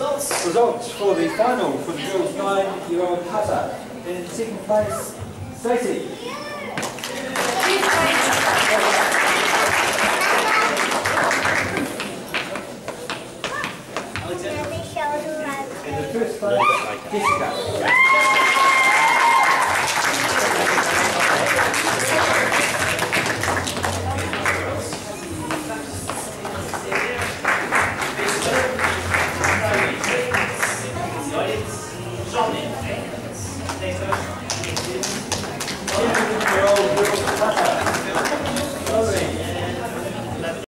Results for the final for the girls' nine-year-old Hazard in second place, Stacey. In the first place, Jessica. They both